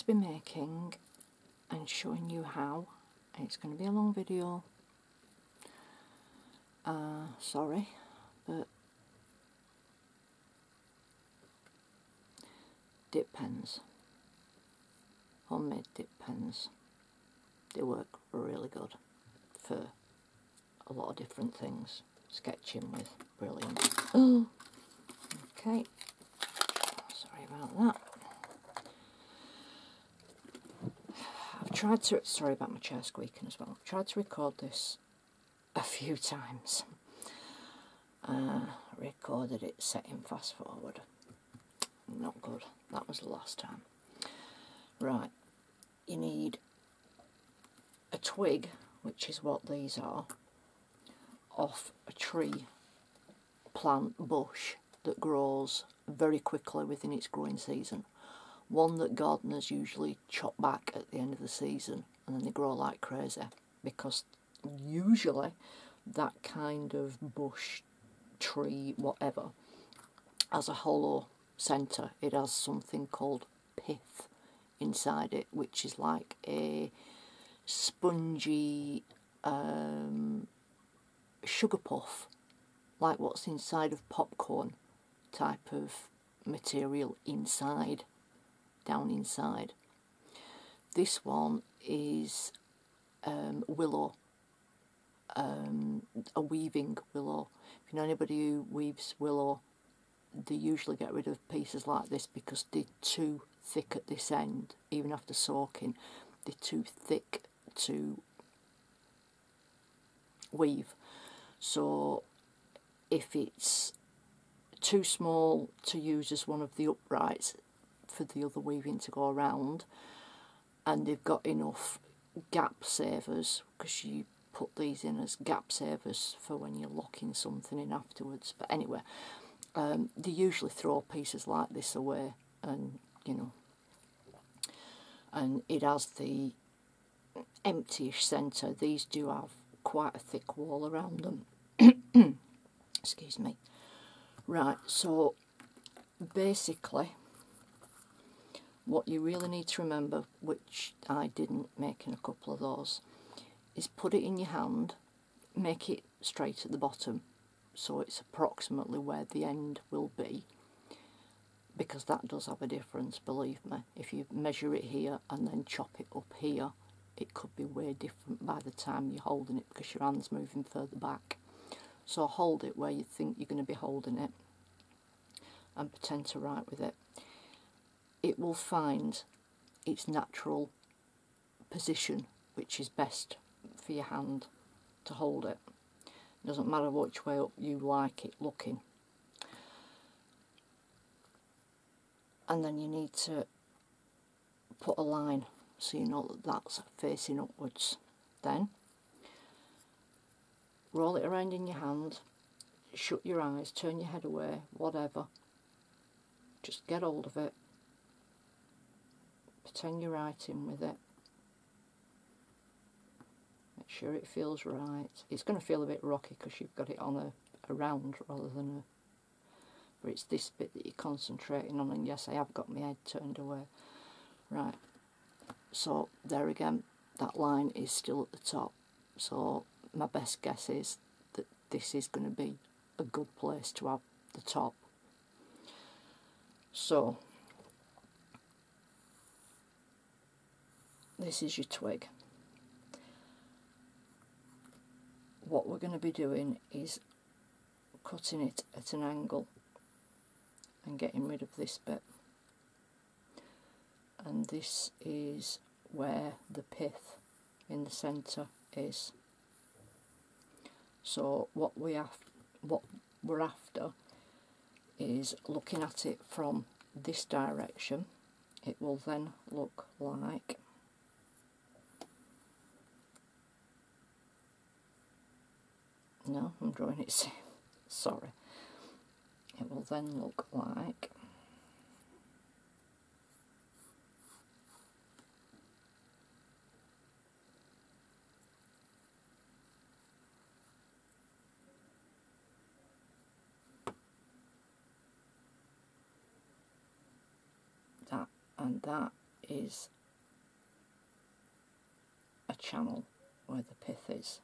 to be making and showing you how. It's going to be a long video. Uh, sorry, but dip pens, homemade dip pens, they work really good for a lot of different things. Sketching with, brilliant. okay, sorry about that. I've tried to, sorry about my chair squeaking as well, I've tried to record this a few times. Uh, recorded it setting fast forward. Not good. That was the last time. Right, you need a twig, which is what these are, off a tree, plant, bush that grows very quickly within its growing season. One that gardeners usually chop back at the end of the season and then they grow like crazy because usually that kind of bush, tree, whatever, has a hollow centre. It has something called pith inside it, which is like a spongy um, sugar puff, like what's inside of popcorn type of material inside, down inside. This one is um, willow, um, a weaving willow. If you know anybody who weaves willow, they usually get rid of pieces like this because they're too thick at this end, even after soaking. They're too thick to weave. So if it's too small to use as one of the uprights for the other weaving to go around and they've got enough gap savers because you put these in as gap savers for when you're locking something in afterwards. But anyway um, they usually throw pieces like this away and you know and it has the emptyish centre. These do have quite a thick wall around them. Excuse me. Right so basically what you really need to remember which I didn't make in a couple of those is put it in your hand make it straight at the bottom so it's approximately where the end will be because that does have a difference believe me. If you measure it here and then chop it up here it could be way different by the time you're holding it because your hand's moving further back. So hold it where you think you're going to be holding it and pretend to write with it it will find its natural position which is best for your hand to hold it it doesn't matter which way up you like it looking. And then you need to put a line so you know that that's facing upwards. Then roll it around in your hand, shut your eyes, turn your head away, whatever. Just get hold of it. Pretend you're writing with it make sure it feels right. It's going to feel a bit rocky because you've got it on a, a round rather than a... But it's this bit that you're concentrating on and yes I have got my head turned away. Right, so there again, that line is still at the top. So my best guess is that this is going to be a good place to have the top. So, this is your twig. what we're going to be doing is cutting it at an angle and getting rid of this bit. And this is where the pith in the centre is. So what we have what we're after is looking at it from this direction. It will then look like No, I'm drawing it Sorry. It will then look like that and that is a channel where the pith is.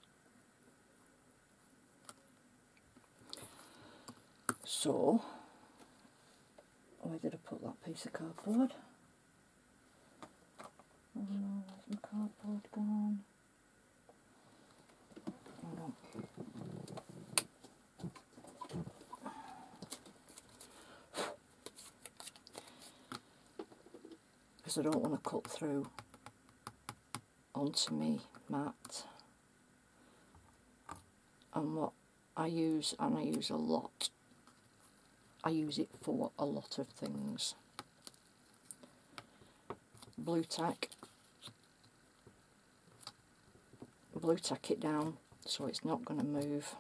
So, oh, where did I put that piece of cardboard? Oh no, where's my cardboard gone? Because I don't want to cut through onto me mat. And what I use, and I use a lot, I use it for a lot of things. Blu-Tack, blue tack it down so it's not going to move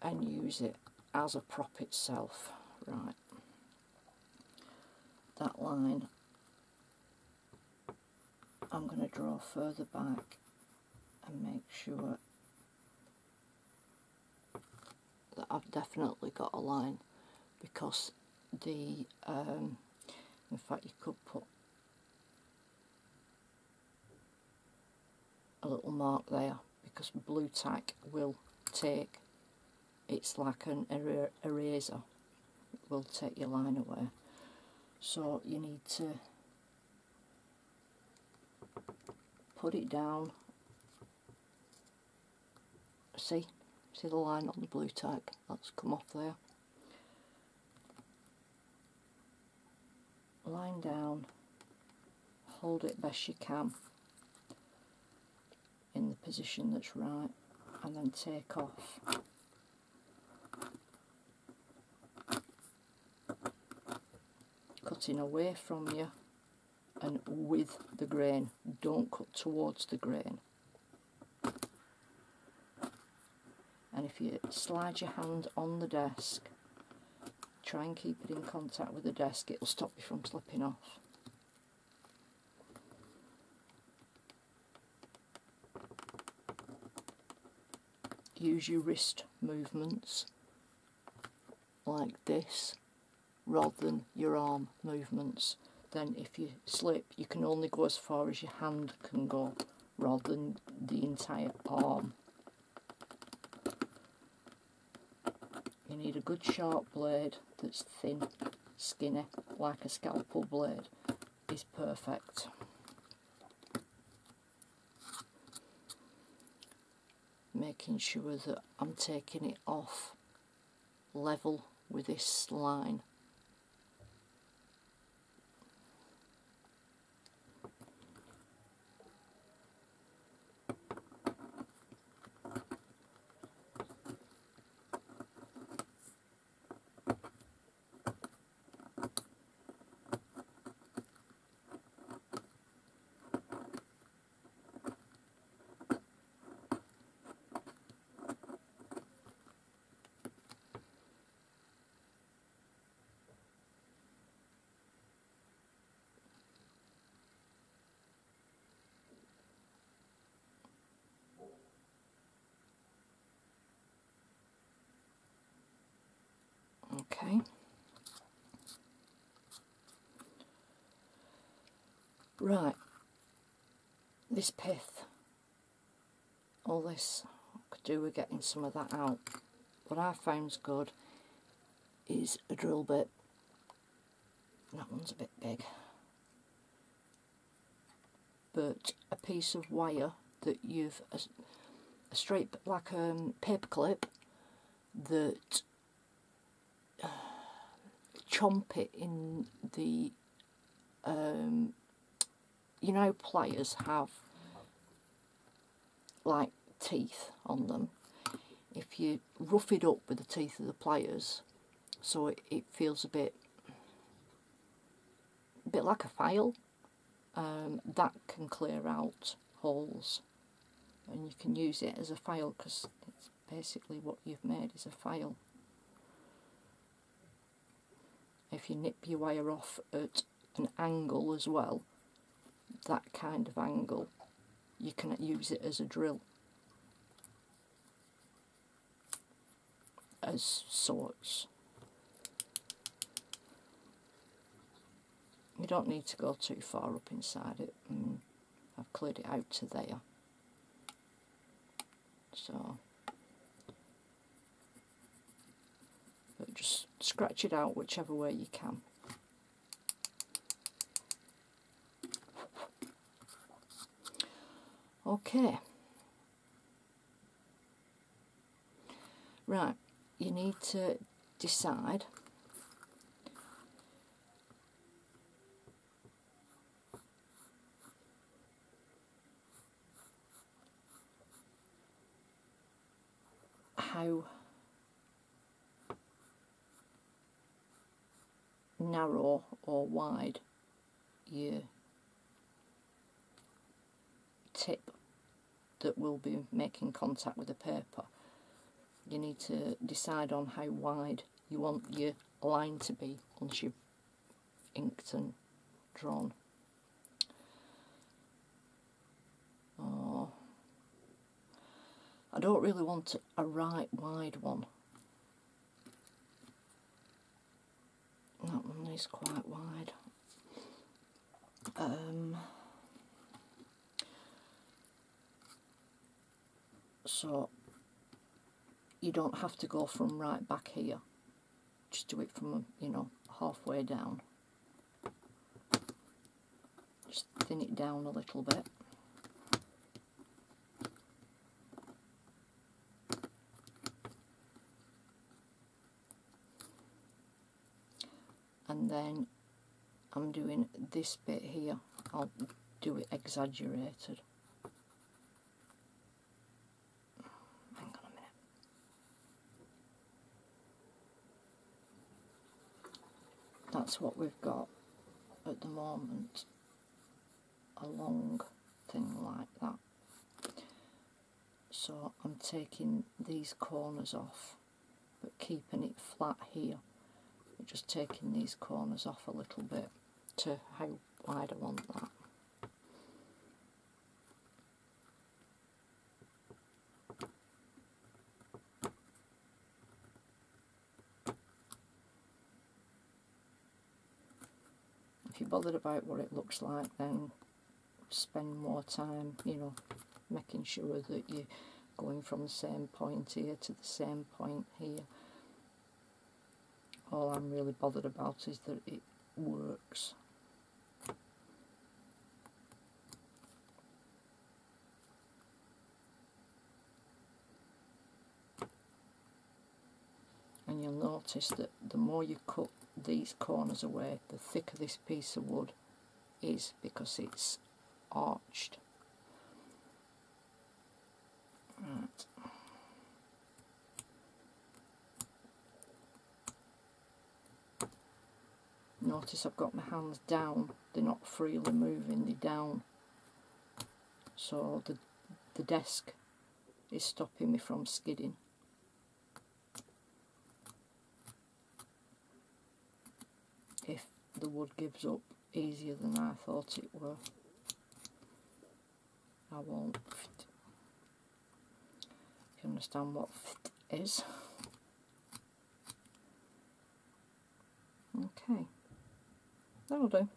and use it as a prop itself. Right, that line I'm going to draw further back and make sure that I've definitely got a line because the um, in fact you could put a little mark there because Blu-Tack will take it's like an er eraser it will take your line away. So you need to put it down. See see the line on the Blu-Tack that's come off there line down hold it best you can in the position that's right and then take off. Cutting away from you and with the grain, don't cut towards the grain. And if you slide your hand on the desk, try and keep it in contact with the desk, it'll stop you from slipping off. use your wrist movements like this rather than your arm movements then if you slip you can only go as far as your hand can go rather than the entire arm. You need a good sharp blade that's thin, skinny, like a scalpel blade is perfect. making sure that I'm taking it off level with this line Okay. Right. This pith, all this, could do with getting some of that out. What I found's good is a drill bit. That one's a bit big. But a piece of wire that you've, a, a straight, like a um, paper clip that chomp it in the um, you know pliers have like teeth on them. If you rough it up with the teeth of the pliers so it, it feels a bit a bit like a file um, that can clear out holes. And you can use it as a file because it's basically what you've made is a file if you nip your wire off at an angle as well, that kind of angle, you can use it as a drill. As sorts. You don't need to go too far up inside it. Mm, I've cleared it out to there. So, but just scratch it out whichever way you can. Okay. Right, you need to decide how narrow or wide your tip that will be making contact with the paper. You need to decide on how wide you want your line to be once you've inked and drawn. Oh, I don't really want a right wide one. That one is quite wide. Um, so you don't have to go from right back here. Just do it from you know halfway down. Just thin it down a little bit. And then I'm doing this bit here. I'll do it exaggerated that's what we've got at the moment a long thing like that. So I'm taking these corners off but keeping it flat here. Just taking these corners off a little bit to how wide I want that if you're bothered about what it looks like then spend more time you know making sure that you're going from the same point here to the same point here. All I'm really bothered about is that it works. And you'll notice that the more you cut these corners away, the thicker this piece of wood is because it's arched. Right. Notice I've got my hands down, they're not freely moving, they're down. So the, the desk is stopping me from skidding. if the wood gives up easier than I thought it were. I won't. You understand what is. Okay, that'll do.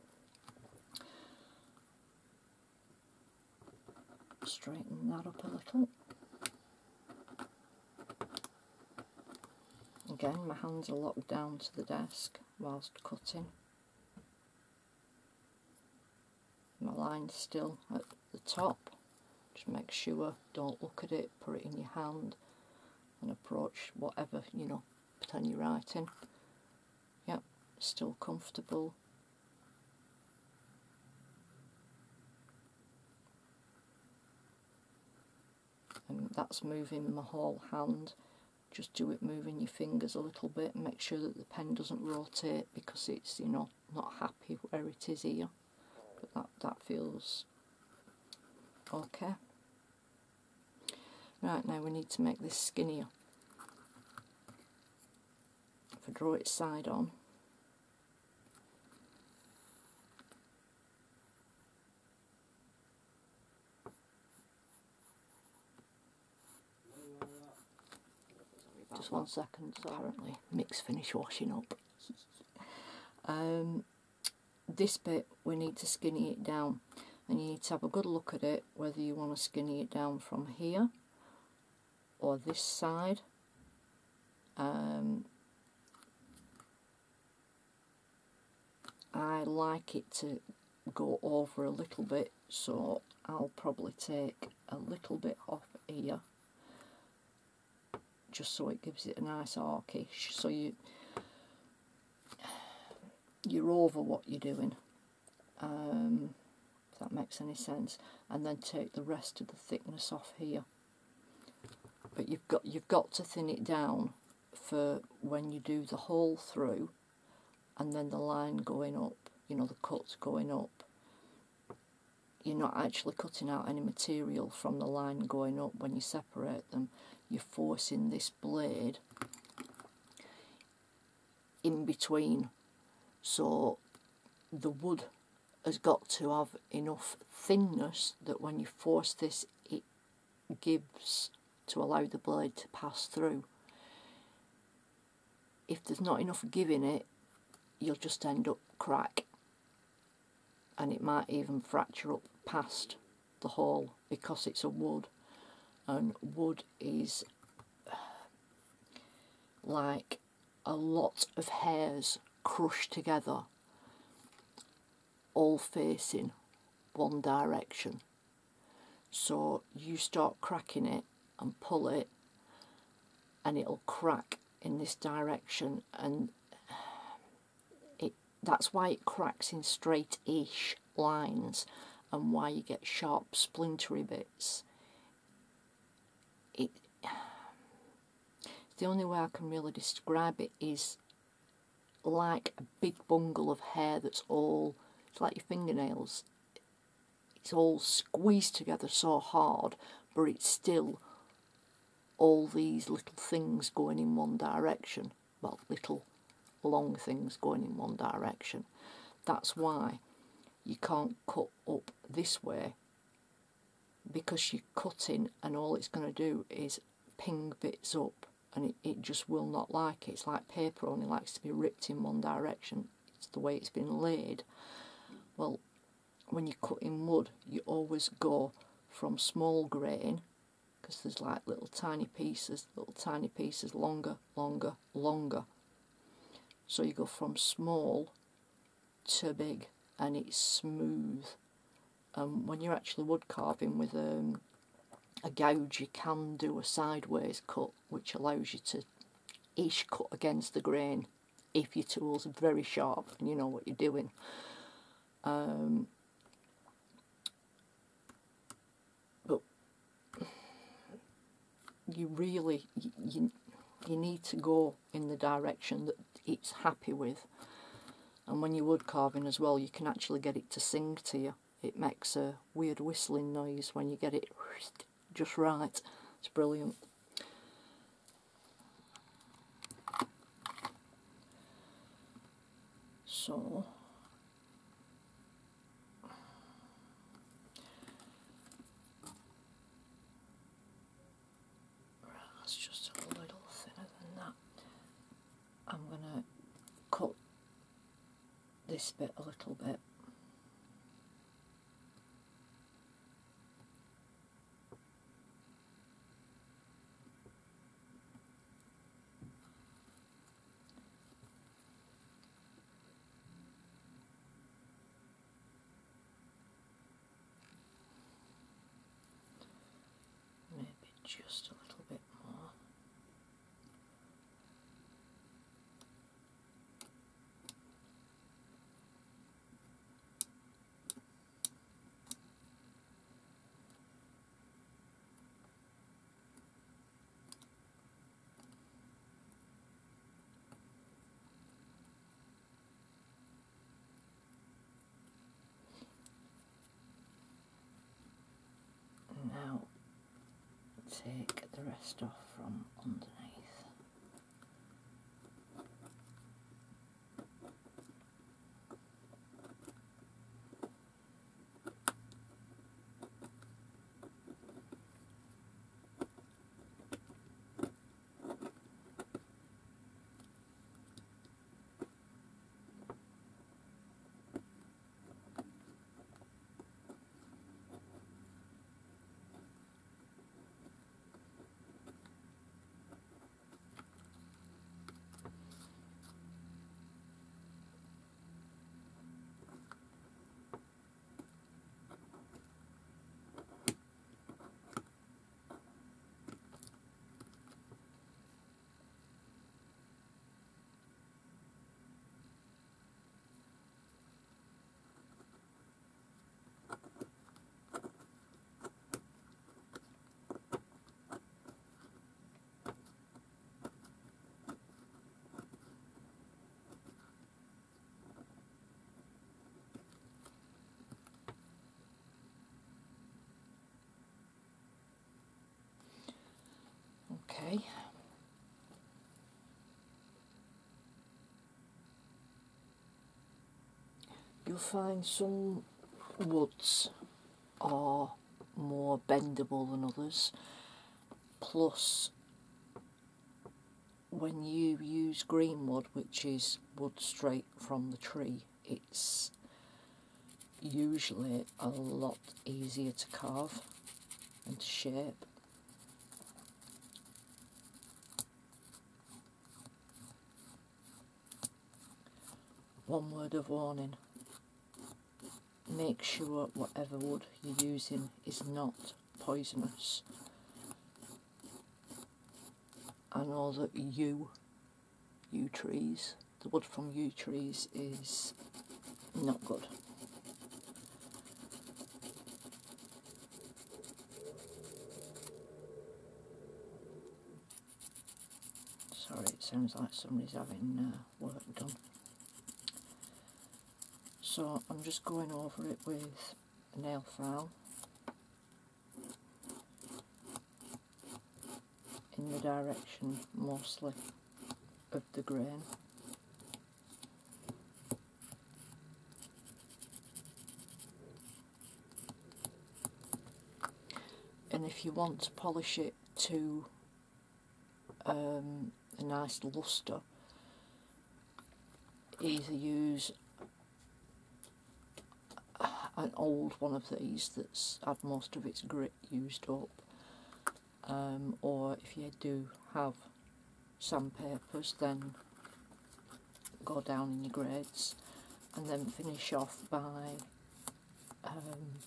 Straighten that up a little. Again, my hands are locked down to the desk whilst cutting. My line's still at the top. Just make sure, don't look at it, put it in your hand and approach whatever, you know, pretend you're writing. Yep, still comfortable. And that's moving my whole hand just do it moving your fingers a little bit and make sure that the pen doesn't rotate because it's you know not happy where it is here but that, that feels okay. Right now we need to make this skinnier. If I draw it side on. Just one second, so apparently Mick's finish washing up. um, this bit we need to skinny it down. And you need to have a good look at it whether you want to skinny it down from here or this side. Um, I like it to go over a little bit so I'll probably take a little bit off here just so it gives it a nice archish. So you you're over what you're doing. Um, if that makes any sense. And then take the rest of the thickness off here. But you've got you've got to thin it down for when you do the hole through and then the line going up you know the cuts going up. You're not actually cutting out any material from the line going up when you separate them. You're forcing this blade in between so the wood has got to have enough thinness that when you force this it gives to allow the blade to pass through. If there's not enough give in it you'll just end up crack and it might even fracture up past the hole because it's a wood and wood is like a lot of hairs crushed together, all facing one direction. So you start cracking it and pull it, and it'll crack in this direction, and it that's why it cracks in straight-ish lines, and why you get sharp splintery bits. It the only way I can really describe it is like a big bungle of hair that's all, it's like your fingernails. It's all squeezed together so hard, but it's still all these little things going in one direction. Well, little long things going in one direction. That's why you can't cut up this way because you're cutting and all it's going to do is ping bits up and it, it just will not like it. It's like paper only likes to be ripped in one direction. It's the way it's been laid. Well, when you cut in wood, you always go from small grain, because there's like little tiny pieces, little tiny pieces, longer, longer, longer. So you go from small to big, and it's smooth. Um, when you're actually wood carving with um, a gouge you can do a sideways cut which allows you to ish cut against the grain if your tools are very sharp and you know what you're doing. Um, but you really you, you need to go in the direction that it's happy with and when you're wood carving as well you can actually get it to sing to you it makes a weird whistling noise when you get it just right. It's brilliant. So, that's just a little thinner than that. I'm going to cut this bit a little bit just a little bit more. Now take the rest off from underneath. Okay. You'll find some woods are more bendable than others. Plus, when you use green wood, which is wood straight from the tree, it's usually a lot easier to carve and to shape. One word of warning make sure whatever wood you're using is not poisonous. I know that yew, yew trees, the wood from yew trees is not good. Sorry, it sounds like somebody's having uh, work done. So I'm just going over it with a nail file in the direction mostly of the grain. And if you want to polish it to um, a nice luster, either use an old one of these that's had most of its grit used up um, or if you do have sandpapers then go down in your grades and then finish off by um,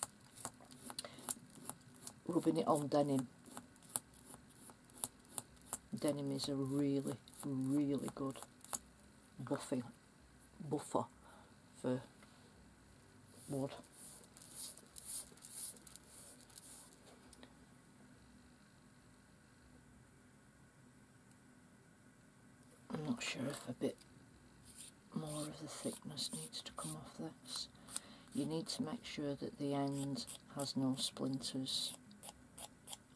rubbing it on denim. Denim is a really, really good buffing buffer for wood. I'm not sure if a bit more of the thickness needs to come off this. You need to make sure that the end has no splinters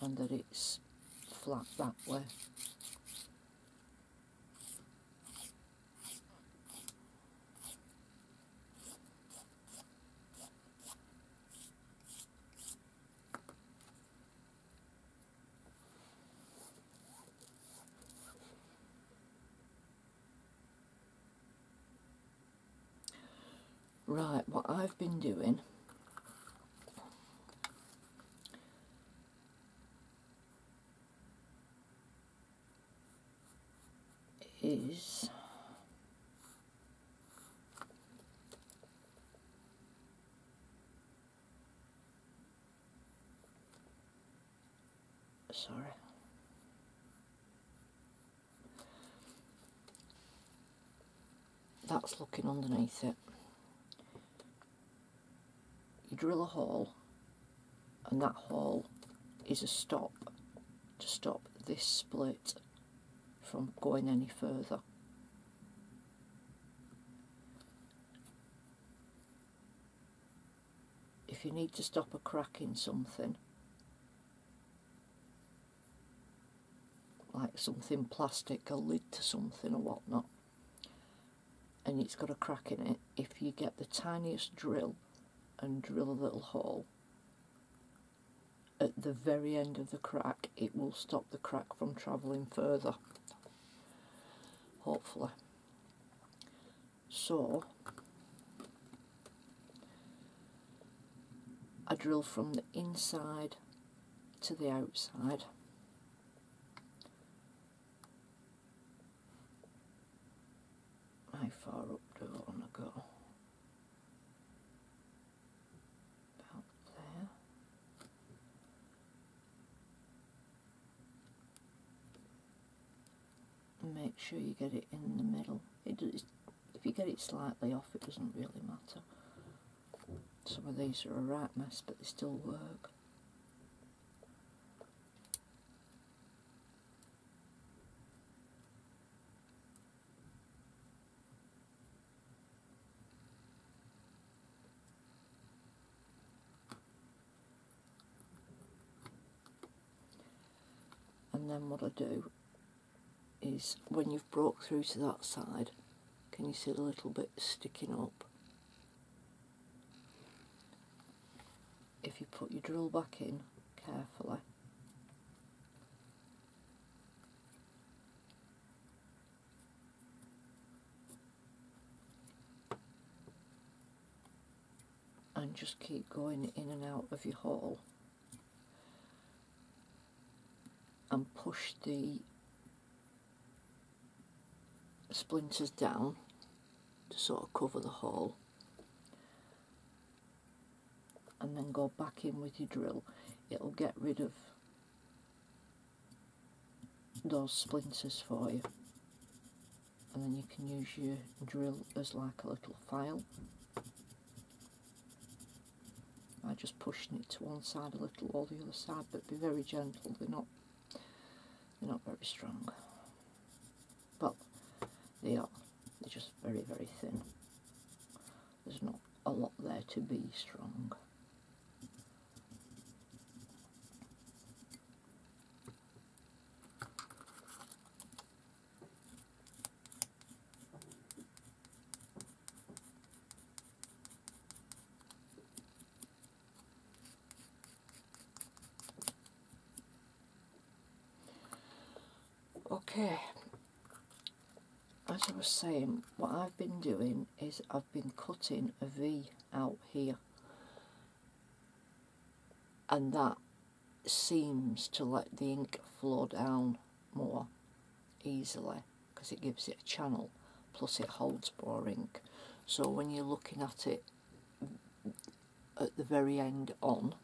and that it's flat that way. Right, what I've been doing. Is sorry. That's looking underneath it you drill a hole and that hole is a stop to stop this split from going any further. If you need to stop a crack in something, like something plastic, a lid to something or whatnot, and it's got a crack in it, if you get the tiniest drill and drill a little hole. At the very end of the crack it will stop the crack from travelling further. Hopefully. So I drill from the inside to the outside how far up do I want to go make sure you get it in the middle. It if you get it slightly off, it doesn't really matter. Some of these are a right mess, but they still work. and and then what I do is when you've broke through to that side can you see the little bit sticking up? If you put your drill back in carefully. And just keep going in and out of your hole. And push the splinters down to sort of cover the hole and then go back in with your drill. It'll get rid of those splinters for you. And then you can use your drill as like a little file. By just pushing it to one side a little or the other side but be very gentle. They're not they're not very strong. But they are they're just very very thin. There's not a lot there to be strong Okay, as I was saying, what I've been doing is I've been cutting a V out here, and that seems to let the ink flow down more easily because it gives it a channel, plus it holds more ink. So when you're looking at it at the very end on,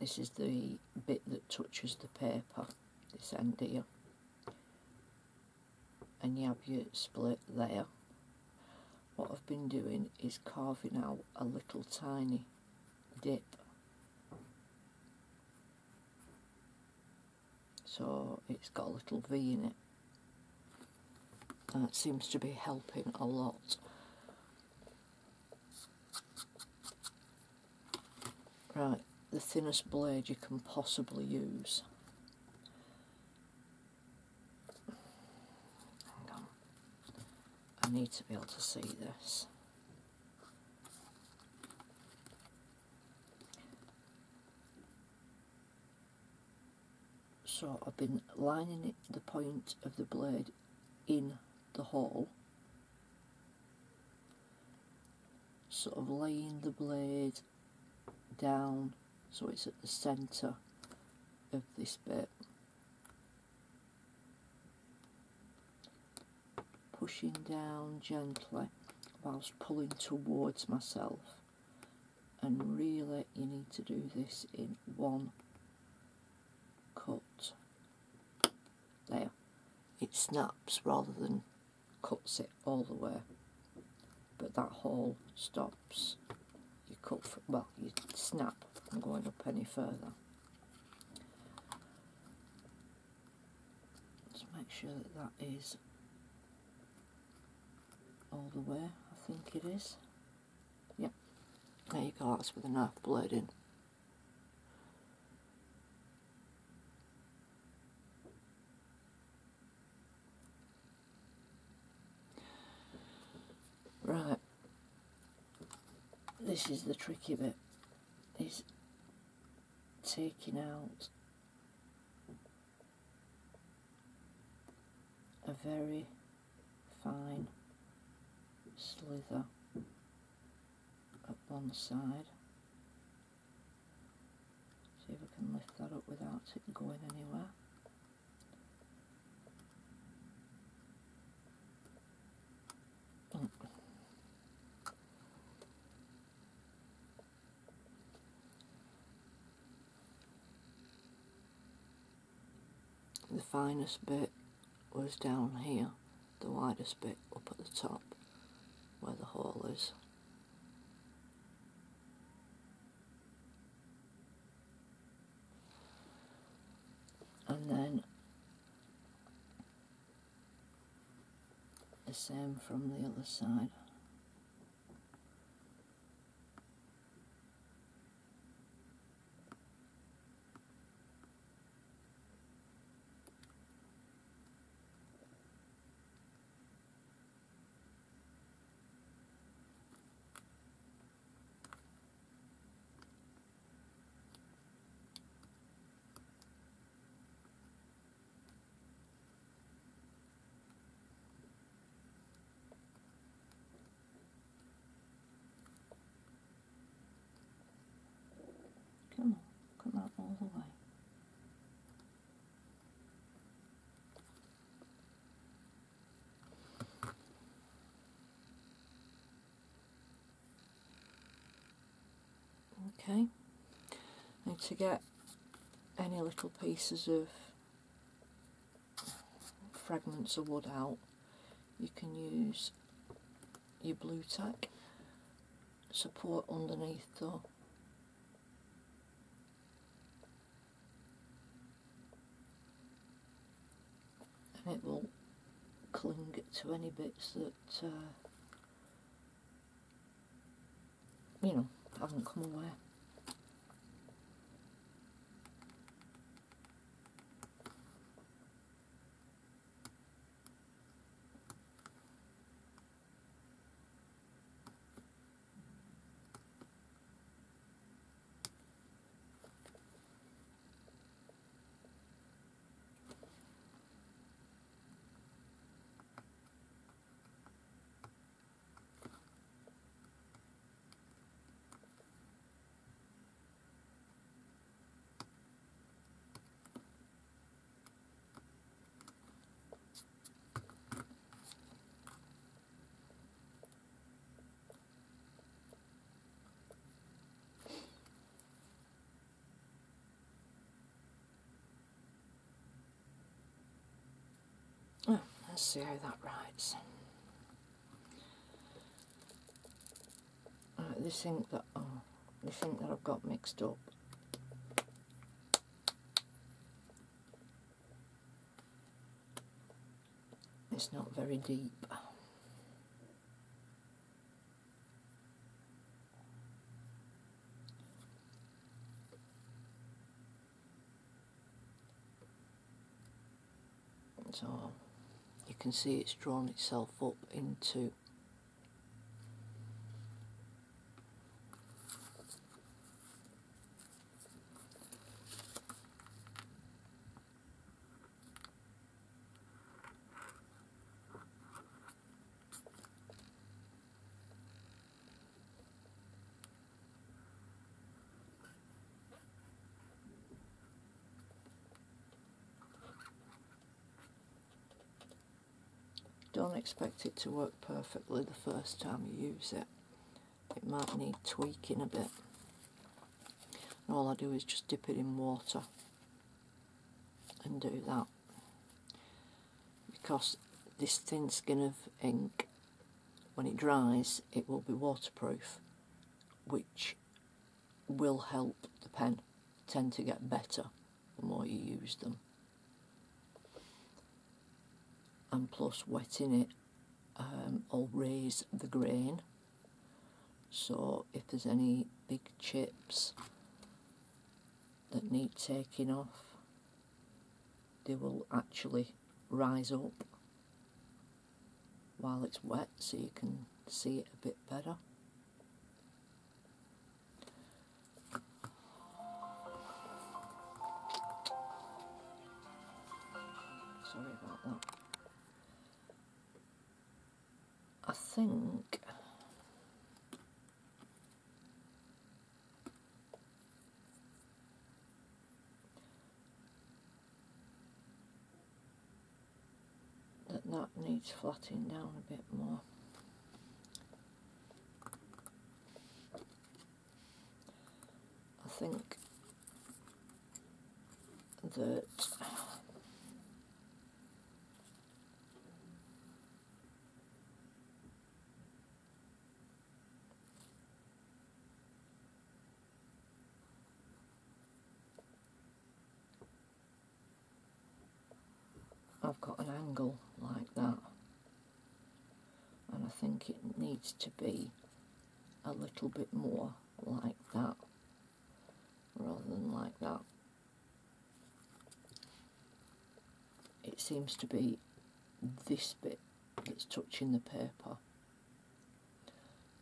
this is the bit that touches the paper, this end here. And you have your split there. What I've been doing is carving out a little tiny dip. So it's got a little V in it. And it seems to be helping a lot. Right, the thinnest blade you can possibly use. Hang on. I need to be able to see this. So I've been lining it, the point of the blade in the hole, sort of laying the blade down so it's at the centre of this bit. Pushing down gently whilst pulling towards myself and really you need to do this in one cut. There. It snaps rather than cuts it all the way but that hole stops you cut well you snap from going up any further let's make sure that that is all the way I think it is. Yep. There you go that's with a knife blade in. Right, this is the tricky bit, is taking out a very fine slither up one side. See if I can lift that up without it going anywhere. The finest bit was down here, the widest bit up at the top where the hole is. And then the same from the other side. Okay, and to get any little pieces of fragments of wood out, you can use your Blu-Tack support underneath though. And it will cling to any bits that, uh, you know, haven't come away. Let's see how that writes. Right, this thing that oh, the thing that I've got mixed up. It's not very deep. So you can see it's drawn itself up into Don't expect it to work perfectly the first time you use it. It might need tweaking a bit. And all I do is just dip it in water and do that. Because this thin skin of ink, when it dries, it will be waterproof, which will help the pen tend to get better the more you use them. And plus wetting it um, will raise the grain so if there's any big chips that need taking off they will actually rise up while it's wet so you can see it a bit better. Think that that needs flattening down a bit more. I think that I've got an angle like that and I think it needs to be a little bit more like that rather than like that. It seems to be this bit that's touching the paper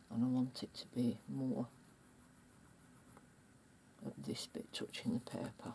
and I want it to be more of this bit touching the paper.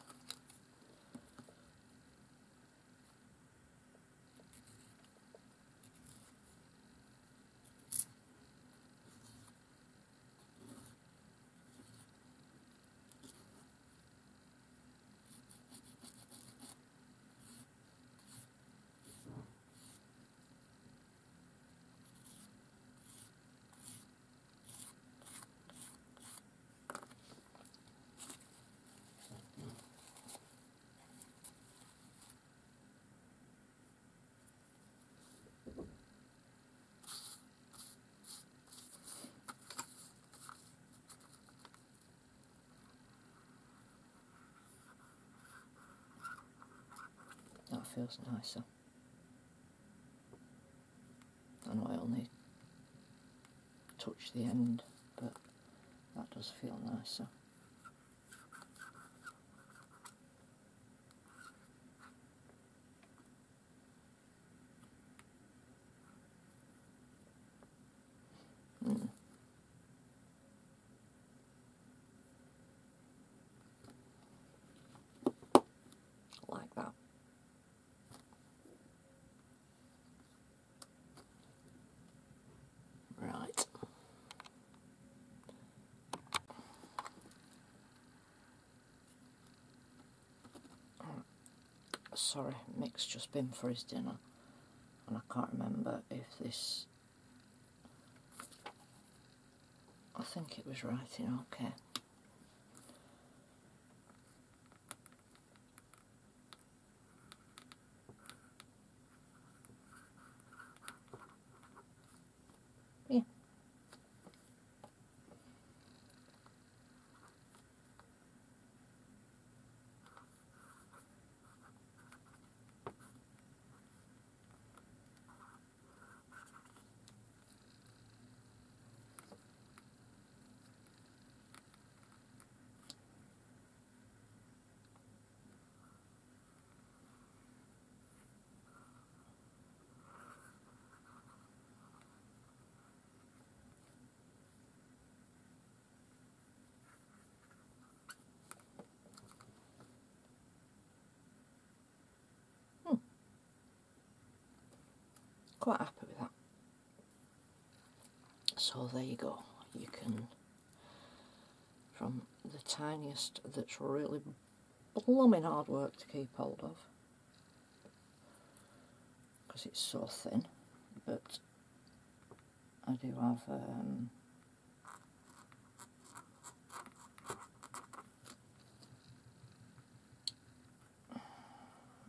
Feels nicer. I know I only touch the end, but that does feel nicer. Mm. Like that. Right. Sorry, Mick's just been for his dinner and I can't remember if this I think it was writing okay. Quite happy with that. So there you go. You can, from the tiniest that's really blooming hard work to keep hold of, because it's so thin, but I do have um,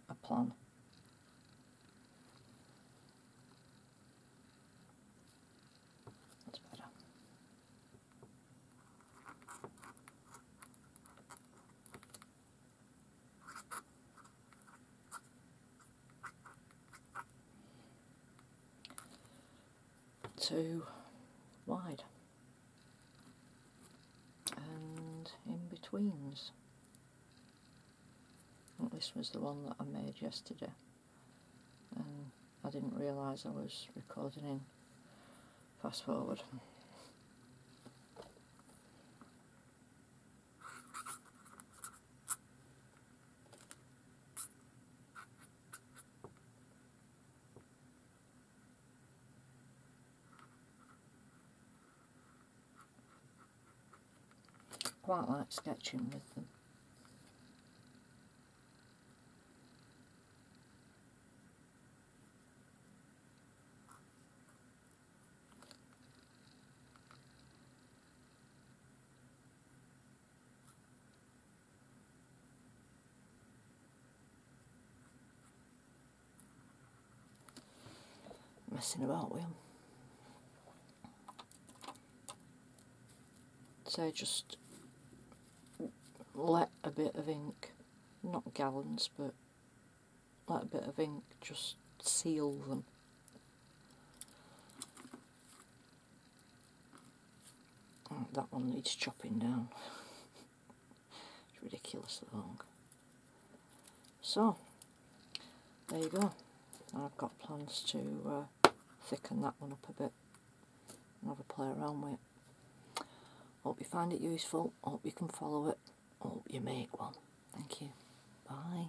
a plan That's better. Too wide and in betweens. I think was the one that I made yesterday and I didn't realise I was recording in fast forward. Quite like sketching with them. Messing about with them. So just let a bit of ink, not gallons, but let a bit of ink just seal them. Oh, that one needs chopping down. it's ridiculously long. So, there you go. I've got plans to uh, thicken that one up a bit and have a play around with it. Hope you find it useful, hope you can follow it, hope you make one. Thank you. Bye.